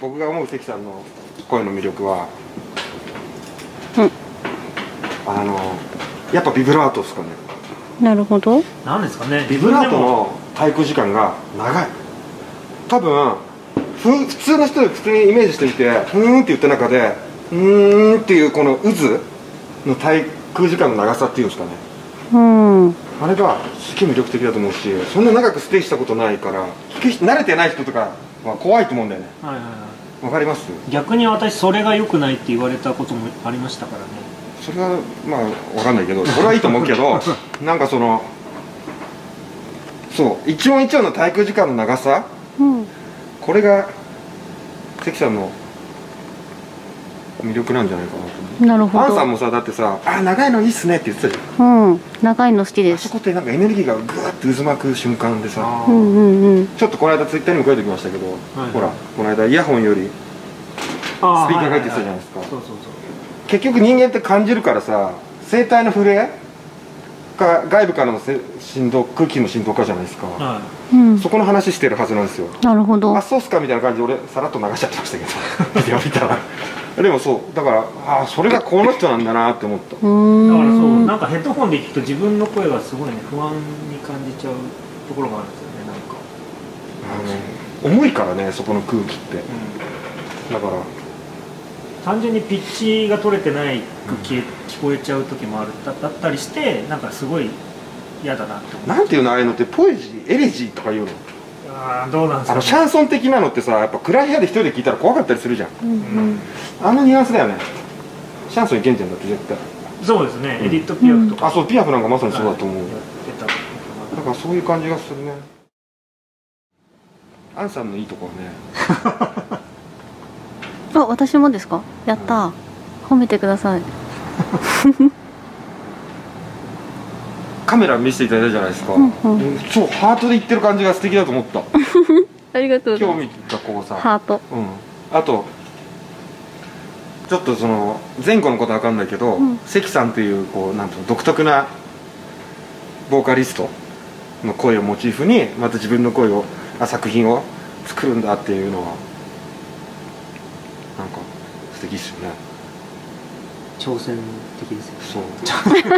僕が思う関さんの声の魅力はうん。あのやっぱビブラートですかね。なるほど。なんですかね。ビブラートの滞空時間が長い。多分ふ普通の人で普通にイメージしてみてふーんって言った中でうーんっていうこの渦の滞空時間の長さっていうんですかね。うん。あれがすげえ魅力的だと思うしそんな長くステイしたことないから聞き慣れてない人とかは怖いと思うんだよね。はいはいはい。わかります？逆に私それが良くないって言われたこともありましたからね。それはまあわかんないけどそれはいいと思うけど なんかそのそう一音一音の滞空時間の長さ？うん。これが関さんの魅力なんじゃないかなと思う。なるほど。アンさんもさだってさ「あ長いのいいっすね」って言ってたじゃん。うん長いの好きです。あそこってなんかエネルギーがぐーって渦巻く瞬間でさあうんうんうん。ちょっとこの間ツイッターにも書いておきましたけど、はい。ほらこの間イヤホンよりあスピーカーが入ってたじゃないですか。そうそうそう。結局人間って感じるからさ声帯の震えか外部からのせ振動空気の振動かじゃないですか、はうん。そこの話してるはずなんですよ。なるほど。あそうっすかみたいな感じで俺さらっと流しちゃってましたけど。ビデオ見たらでもそうだからああそれがこの人なんだなって思った。だからそうなんかヘッドホンで聞くと自分の声がすごいね不安に感じちゃうところがあるんですよねなんか、あの重いからねそこの空気って。だから。単純にピッチが取れてないく聞え聞こえちゃう時もあるだだったりしてなんかすごい嫌だなって思う。なんていうのああいうのってポエジーエレジーとかいうの？ああどうなんですか、ね、あのシャンソン的なのってさやっぱ暗い部屋で一人で聞いたら怖かったりするじゃん。うん。うんあのニュアンスだよね。シャンソンいけんじゃんだって絶対。そうですね、うん。エディット・ピアフとか、あそうピアフなんかまさにそうだと思う、だからそういう感じがするね。アンさんのいいところね。あ私もですか？やった褒めてください カメラ見せていただいたじゃないですか、うんうん。うん超ハートで言ってる感じが素敵だと思った。ありがとう今日見たここさ。すハート。うん。あとちょっとその前後のことは分かんないけど、うん。関さんっていうこうなんていうの独特なボーカリストの声をモチーフにまた自分の声をあ作品を作るんだっていうのはなんか素敵ですよね挑戦的ですよね。そう。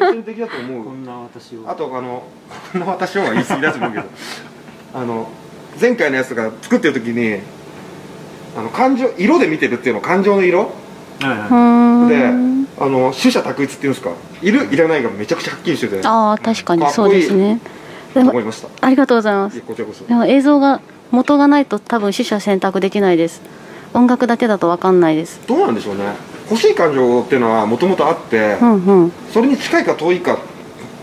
挑戦的だと思うこんな私を。あとあの こんな私は言い過ぎだと思うけど。あの前回のやつが作ってる時にあの感情色で見てるっていうの感情の色？はいはうーでんあの取捨択一っていうんですか？いるいらないがめちゃくちゃはっきりしてて。ああ確かにそうですね。でもと思いました。ありがとうございます。こちらこそ。でも映像が元がないと多分取捨選択できないです。音楽だけだと分かんないです。どうなんでしょうね欲しい感情っていうのはもともとあってうんうん。うそれに近いか遠いか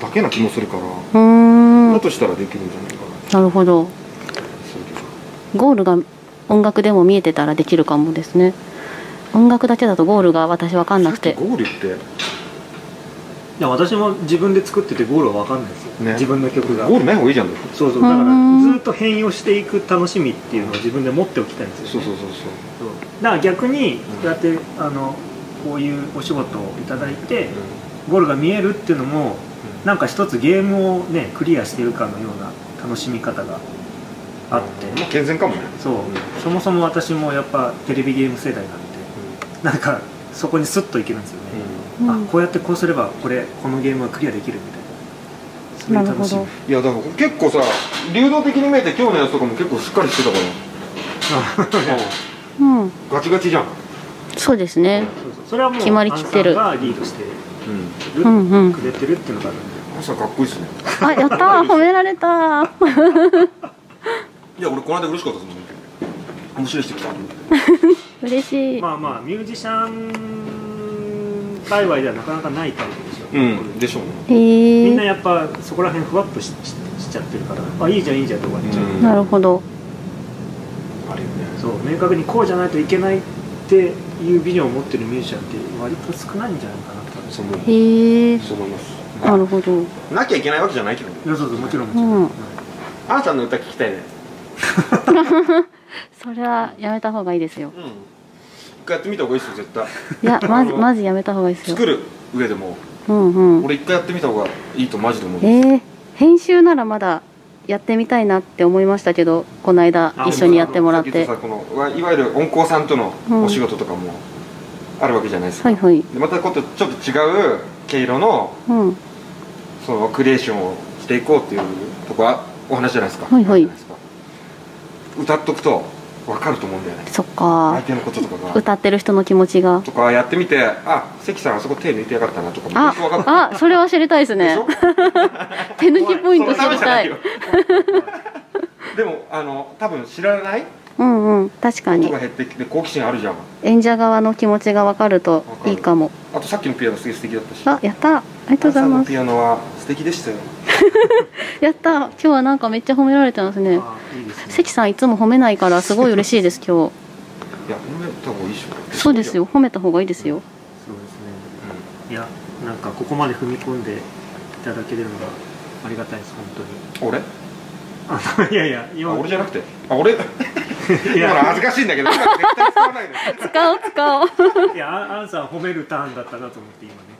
だけな気もするからーん。だとしたらできるんじゃないかな。なるほど。そういう。ゴールが音楽でも見えてたらできるかもですね。音楽だけだとゴールが私分かんなくて。ゴールって？いや私も自分で作っててゴールは分かんないですよ、ね。自分の曲が。ゴールない方がいいじゃんそうそうだからうん。ずっと変容していく楽しみっていうのを自分で持っておきたいんですよ、ね、そうそうそうそう。そうだから逆にこうやってあのこういうお仕事をいただいてゴールが見えるっていうのもなんか一つゲームをねクリアしてるかのような楽しみ方があって、まあ健全かもね。そう、そもそも私もやっぱテレビゲーム世代なんでなんかそこにスッといけるんですよね、うん。あこうやってこうすればこれこのゲームはクリアできるみたいな。そういう楽しみ。いやだから結構さ流動的に見えて今日のやつとかも結構しっかりしてたから。うん。ガチガチじゃんそうですね。そうそう。それはもう決まりきってる。アンさんがリードしてる、うんうん。くれてるっていうのがあるんで朝かっこいいっすね。あやったー。褒められたー。いや俺この間嬉しかったですもん面白い人来た嬉しい。まあまあミュージシャン界隈ではなかなかないタイプでしょ、う。んでしょうね。へみんなえやっぱそこら辺ふわっとしししちゃってるからあいいじゃんいいじゃんとか言っちゃう、うんなるほど。あるよね。そう明確にこうじゃないといけないっていうビジョンを持ってるミュージシャンって割と少ないんじゃないかなと。そう思う。へえそう思います。なるほど。なきゃいけないわけじゃないけどね。いやそうそうもちろんもちろん、うんはいあんさんの歌聞きたいね。それはやめた方がいいですよ。うん。一回やってみた方がいいですよ絶対。いや まずまずやめた方がいいですよ。作る上でも。うんうん。俺一回やってみた方がいいとマジで思うえー、編集ならまだやってみたいなって思いましたけどこの間あ一緒にやってもらって。このわいわゆる音工さんとのお仕事とかもあるわけじゃないですか、はいはい。でまたちょっと違う毛色のうん。そのクリエーションをしていこうっていうとこはお話じゃないですかはいはいじゃないですか歌っとくと分かると思うんだよね。そっか。相手のこととかが。歌ってる人の気持ちが。とかやってみてあ関さんあそこ手抜いてやがったなとかもああそれは知りたいですね。手抜きポイント知りたいでもあの多分知らない？うんうん確かに。ことが減ってきて好奇心あるじゃん。演者側の気持ちが分かるといいかも。あとさっきのピアノすげえ素敵だったし。あやった。ありがとうございさんのますピアノは素敵でしたよ やった。今日はなんかめっちゃ褒められてますね。あいいですね。関さんいつも褒めないからすごい嬉しいです今いや褒めた方がいいでしょ。日そうですよ。褒めた方がいいですよ。そうですね。いやなんかここまで踏み込んでいただけるのがありがたいです本当に。俺？いやいやあ今俺じゃなくて。あ俺？いや恥ずかしいんだけど使わないのい使おう使おう。いやアンさん褒めるターンだったなと思って今ね。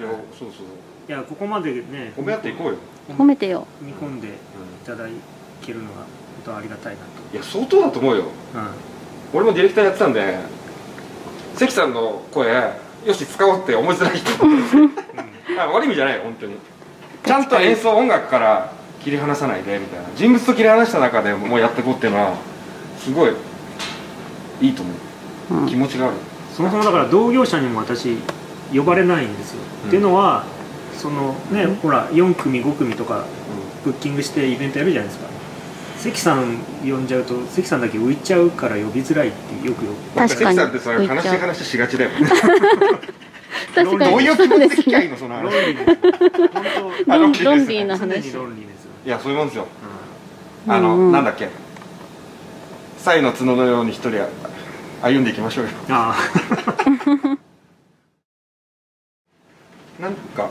やそうそう。いやここまでね。褒め合っていこうよ、褒めてよ。踏み込んでいただけるのが本当ありがたいなと。いや相当だと思うよ。う俺もディレクターやってたんで関さんの声よし使おうって思いづらい人 あ悪い意味じゃないよ本当に。ちゃんと演奏音楽から切り離さないでみたいな。人物と切り離した中でもうやっていこうっていうのはすごいいいと思う、うん。気持ちがある。そもそもだから同業者にも私呼ばれないんですよ、うん。っていうのはそのね、ほら4組5組とかブッキングしてイベントやるじゃないですか。関さん呼んじゃうと関さんだけ浮いちゃうから呼びづらいってよくよなんか確かに。関さんってさ悲しい話しがちだよ 確かに。どういう気持ちで聞きゃいいのその論話。ロンリーですねロンリーですよ、いやそういうもんですよ。うあの、うんうん。なんだっけ。サイの角のように一人歩んでいきましょうよ。ん、あ なんか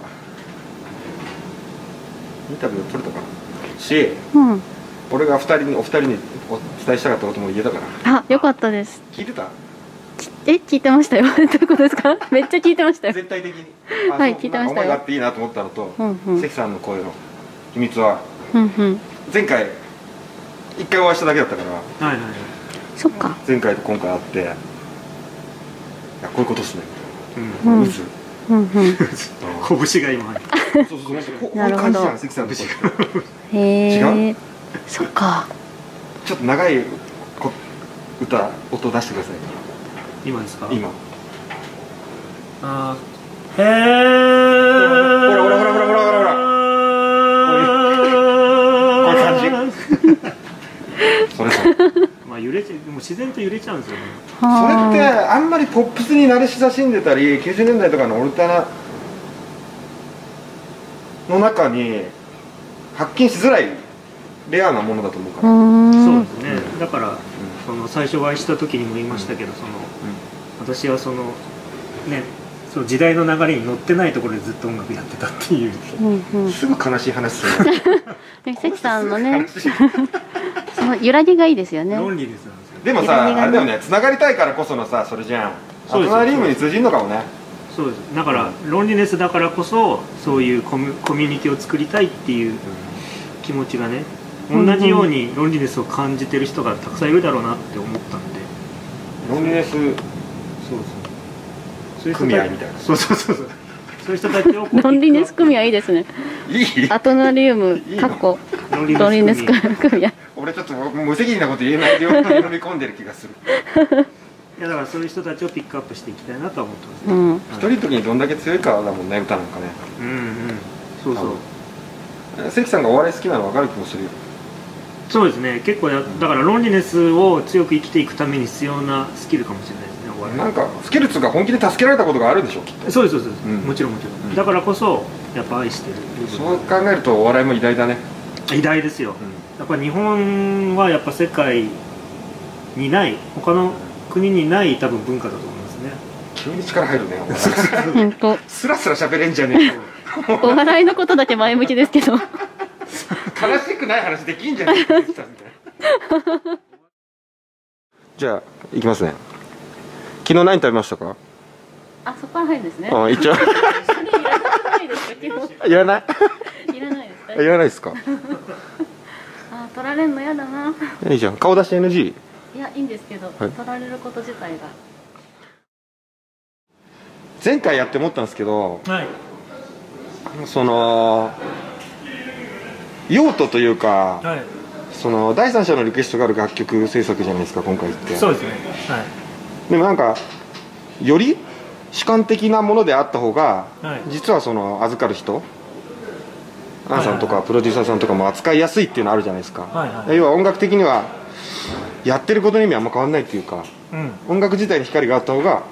インタビュー取れたかな？しうん。俺が二人にお二人にお伝えしたかったことも言えたから。あよかったです。聞いてた？え聞いてましたよ。どういうことですか？めっちゃ聞いてましたよ。全体的に。はい聞いてましたよ。思いがあっていいなと思ったのと、うんうん。関さんの声の秘密は。うんうん。前回一回お会いしただけだったから。あはいはいはい。そっか。前回と今回会っていやこういうことっすね。うん。うん。渦うんうん。拳が今そうそうそうここういう感じじゃん関さんの声へ違えそっか。ちょっと長いこ歌音出してください今ですか今あーへえほらほらほらほらほらほらほらこういう感それそれまあ揺れちゃうもう自然と揺れちゃうんですよね。それってはあんまりポップスに慣れ親しんでたり90年代とかのオルタナの中に発見しづらいレアなものだと思うから、そうですね。だからその最初お会いした時にも言いましたけどその私はそのねその時代の流れに乗ってないところでずっと音楽やってたっていう。うんうん。すぐ悲しい話する。で関さんのねその揺らぎがいいですよね。論理ですよでもさあれだよねつながりたいからこそのさそれじゃん。そうですアトナリウムに通じるのかもね。そうです。だから論理ネスだからこそそういうコミュコミュニティを作りたいっていう気持ちがね同じように論理ネスを感じてる人がたくさんいるだろうなって思ったんで。ロンリネスそうそうそういう人た組合みたいな。そうそうそうそうそういう人たちをロンリネス組合いいですね。いい。アトナリウムかっこロンリネス組合。俺ちょっと無責任なこと言えないように飲み込んでる気がする。いやだからそういう人たちをピックアップしていきたいなとは思ってます。ね、うん。一人の時にどんだけ強いかだもんね歌なんかね。うんうん。そうそう。え関さんがお笑い好きなの分かる気もするよ。そうですね。結構やだからロンリネスを強く生きていくために必要なスキルかもしれないですなんかスキルツが本気で助けられたことがあるでしょきっと。そうですそうです、うん。もちろんもちろん、うん。だからこそやっぱ愛してるそう考えるとお笑いも偉大だね。偉大ですよ、やっぱ日本はやっぱ世界にない他の国にない多分文化だと思いますね。急に力入るね本当。スラスラ喋れんじゃねえよ。お笑いのことだけ前向きですけど。悲しくない話できんじゃねえ じゃあいきますね昨日何食べましたか？あそこから入るんですね。あ一応。いらないいらない？いらないですか？いらないですか？取られるの嫌だな。いいじゃん。顔出し NG いやいいんですけど、はい。取られること自体が。前回やって思ったんですけどはい。その用途というかはい。その第三者のリクエストがある楽曲制作じゃないですか今回って。そうですね。はいでもなんかより主観的なものであった方が、はい。実はその預かる人アンさんとはいはいはい。かプロデューサーさんとかも扱いやすいっていうのあるじゃないですか、はいはい要は音楽的にはやってることの意味はあんま変わんないっていうかうん。音楽自体に光があった方が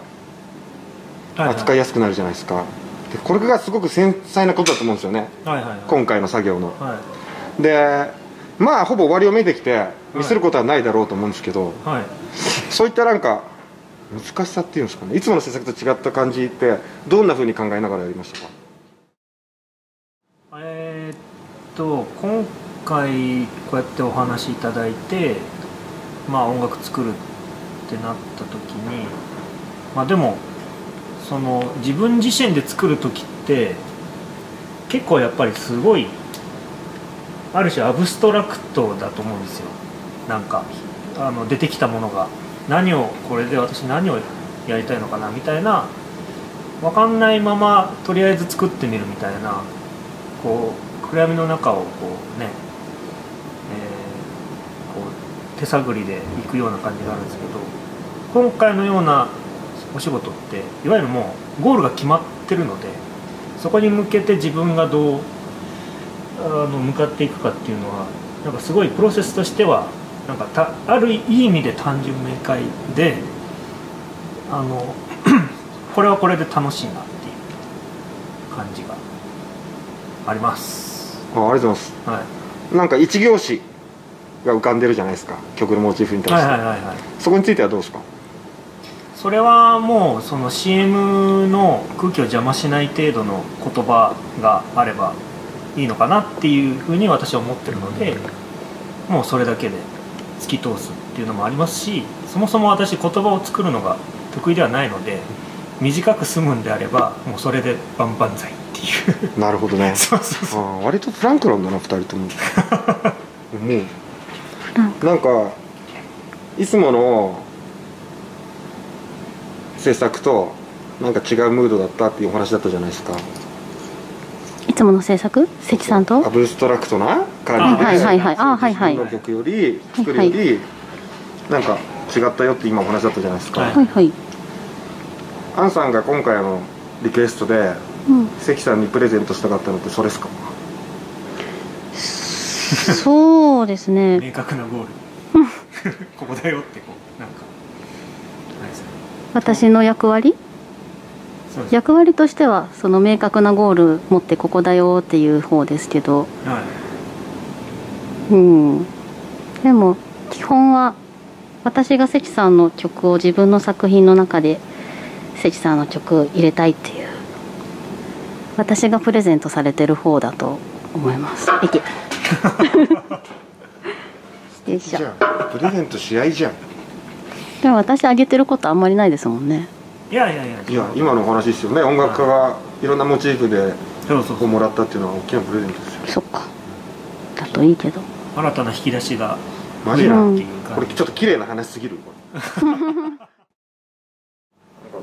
はい扱いやすくなるじゃないですか、でこれがすごく繊細なことだと思うんですよね。はいはいはい。今回の作業の。はい。でまあほぼ終わりを見てきて見せることはないだろうと思うんですけど、はい。そういったなんか難しさっていうんですかね。いつもの制作と違った感じってどんなふうに考えながらやりましたか？えっと今回こうやってお話しいただいてまあ音楽作るってなった時にまあでもその自分自身で作る時って結構やっぱりすごいある種アブストラクトだと思うんですよ。なんかあの出てきたものが。何をこれで私何をやりたいのかなみたいな分かんないままとりあえず作ってみるみたいなこう暗闇の中をこうね、えーこう手探りで行くような感じがあるんですけど今回のようなお仕事っていわゆるもうゴールが決まってるのでそこに向けて自分がどうあの向かっていくかっていうのはなんかすごいプロセスとしてはなんかたあるいい意味で単純明快であの これはこれで楽しいなっていう感じがあります。あありがとうございます。はい。なんか一行詞が浮かんでるじゃないですか。曲のモチーフに対して、はいはいはいはい。そこについてはどうですか？それはもうその CM の空気を邪魔しない程度の言葉があればいいのかなっていうふうに私は思ってるのでもうそれだけで突き通すっていうのもありますしそもそも私言葉を作るのが得意ではないので短く済むんであればもうそれで万々歳っていう。なるほどね。そうそうそう。ああ割とフランクなんだな2人とも。も うなんかいつもの制作となんか違うムードだったっていうお話だったじゃないですか。いつもの制作？関さんと？アブストラクトな？感じではいはいはい。あはいはい。自分の曲より作るよりなんか違ったよって今お話だったじゃないですか、はいはい。はい、アンさんが今回あのリクエストでうん、関さんにプレゼントしたかったのってそれですか？そうですね。明確なゴール。ここだよってこうなんか私の役割？役割としてはその明確なゴール持ってここだよっていう方ですけど。はいうん。でも基本は私が関さんの曲を自分の作品の中で関さんの曲を入れたいっていう。私がプレゼントされてる方だと思います。いけ。よいしょ。じゃあプレゼントし合いじゃん。でも私あげてることあんまりないですもんね。いやいやいや。いや今のお話ですよね。音楽家がいろんなモチーフでこうもらったっていうのは大きなプレゼントですよ。そっか。だといいけど新たな引き出しがマジな、うんっていうこれちょっと綺麗な話すぎる。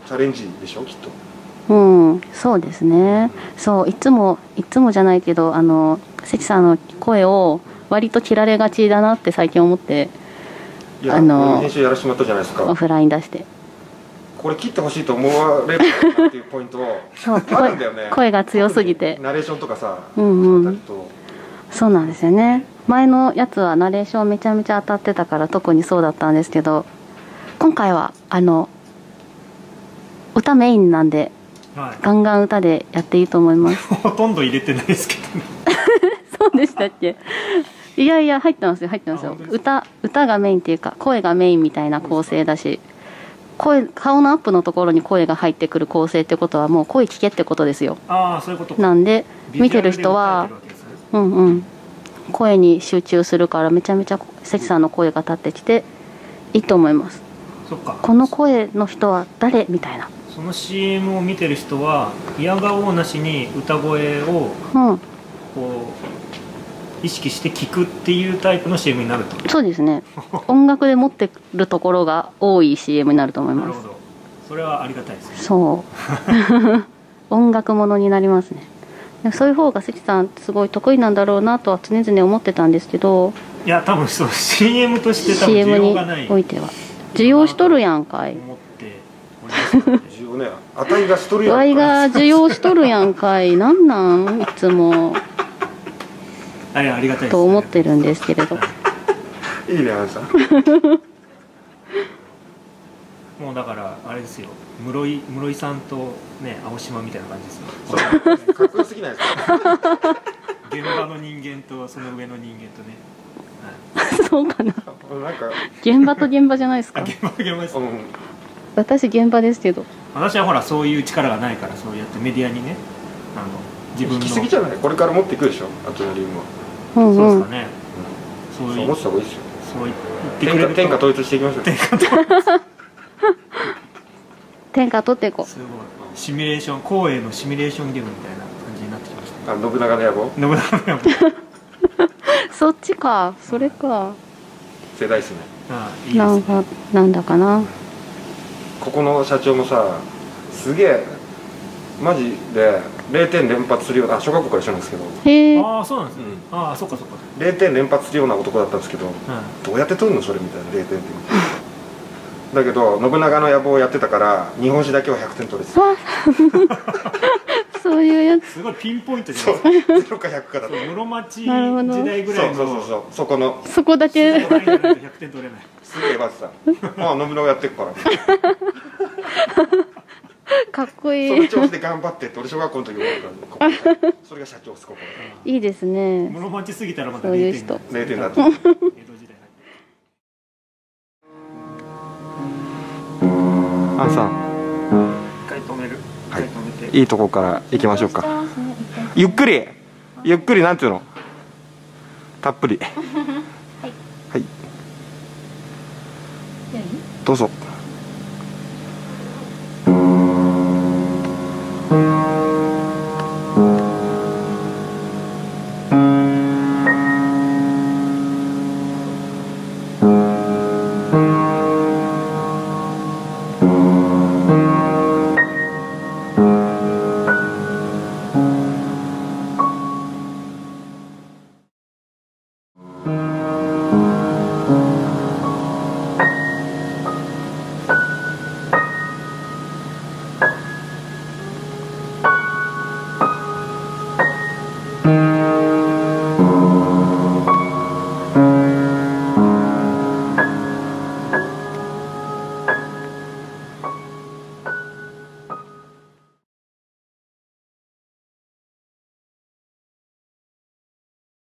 チャレンジでしょ？きっと。うんそうですね。そういつもいつもじゃないけどあの関さんの声を割と切られがちだなって最近思ってあの俺編集やらせてもらったじゃないですか。オフライン出して。これ切ってほしいと思われるなっていうポイントそう あ声るんだよね。声が強すぎて。ナレーションとかさうんうん。そうなんですよね前のやつはナレーションめちゃめちゃ当たってたから特にそうだったんですけど今回はあの歌メインなんではい。ガンガン歌でやっていいと思います。ほとんど入れてないですけどね。そうでしたっけ？いやいや入ってますよ入ってますよ。歌歌がメインっていうか声がメインみたいな構成だし声顔のアップのところに声が入ってくる構成ってことはもう声聞けってことですよ。ああそういうことか。なんで見てる人はうんうん声に集中するからめちゃめちゃ関さんの声が立ってきていいと思います。そっか。この声の人は誰みたいな。その CM を見てる人は嫌顔なしに歌声をうん。こう意識して聴くっていうタイプの CM になると。そうですね。音楽で持ってるところが多い CM になると思います。なるほど。それはありがたいですね。そう。音楽ものになりますねそういう方が関さんすごい得意なんだろうなとは常々思ってたんですけど。いや多分そう。CM として多分需 CM に要がない。おいては。需要しとるやんかい。思っておりますので需要ね。値がしとるやん具合が需要しとるやんかい。なんなん？いつも。あいやありがたいです、ね、と思ってるんですけれど。いいねあんさん。もうだからあれですよ室井室井さんとね青島みたいな感じですよ。そうかっこよすぎないですか？現場の人間とその上の人間とね、はい、そうかな。なんか現場と現場じゃないですか？あ現場現場です、うん。私現場ですけど。私はほらそういう力がないからそうやってメディアにねあの自分の。引きすぎじゃない？これから持っていくでしょ？アドレナリンはうんうん。そうですかね、そういう。そう思ってた方がいいですよ。そう言ってく天れると。下天下統一していきましょう。天下統一天下取っていこすごい。シミュレーション光栄のシミュレーションゲームみたいな感じになってきましたあ信長の野望？信長の野望。う そっちか。それか。世代っすね。ああいいですね。なんかなんだかな。ここの社長もさすげえマジで0点連発するようなあ小学校から一緒なんですけど。へえ。ああそうなんですね、ああそっかそっか。0点連発するような男だったんですけどうん。どうやって取るの？それみたいな0点ってだけど信長の野望をやってたから日本史だけは100点取れてた。わそういうやつ。すごいピンポイントじゃそないうです0か100かだった。か室町時なるほど代ぐらいの。そうそうそうそう。そこのそこだけ。そこら辺じゃないと100点取れない。すげえバズさん。ああ信長やってっから。かっこそい。いの調子で頑張ってって俺小学校の時思ったんでここそれが社長ですここ。いいですね。室町過ぎたらまたそういう0点人が0点だっアンさん。一回止める。一はい。回止めて、いいとこから行きましょうか。ゆっくり。ゆっくりなんていうの？たっぷり。はい。どうぞ。う